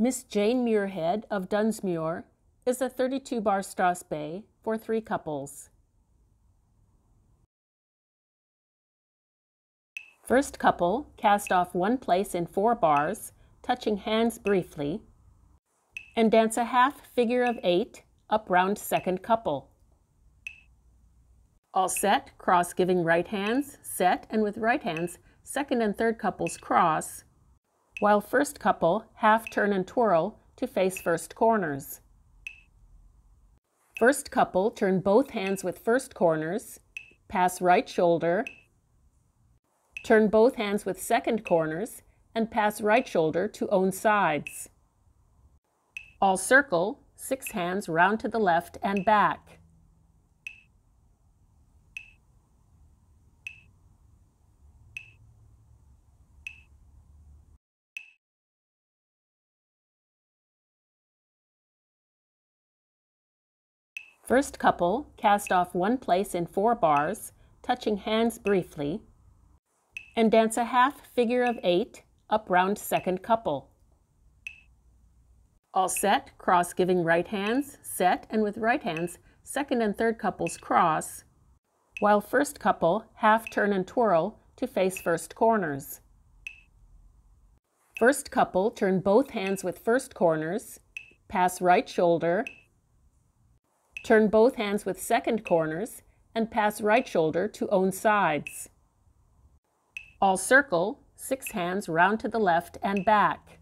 Miss Jane Muirhead of Dunsmuir is a 32 bar Strathspey for three couples. First couple cast off one place in four bars, touching hands briefly, and dance a half figure of eight up round second couple. All set, cross giving right hands, set, and with right hands, second and third couples cross, while first couple half turn and twirl to face first corners. First couple turn both hands with first corners, pass right shoulder, turn both hands with second corners, and pass right shoulder to own sides. All circle, six hands round to the left and back. First couple cast off one place in four bars, touching hands briefly, and dance a half figure of eight up round second couple. All set, cross giving right hands, set, and with right hands, second and third couples cross, while first couple half turn and twirl to face first corners. First couple turn both hands with first corners, pass right shoulder, Turn both hands with second corners and pass right shoulder to own sides. All circle, six hands round to the left and back.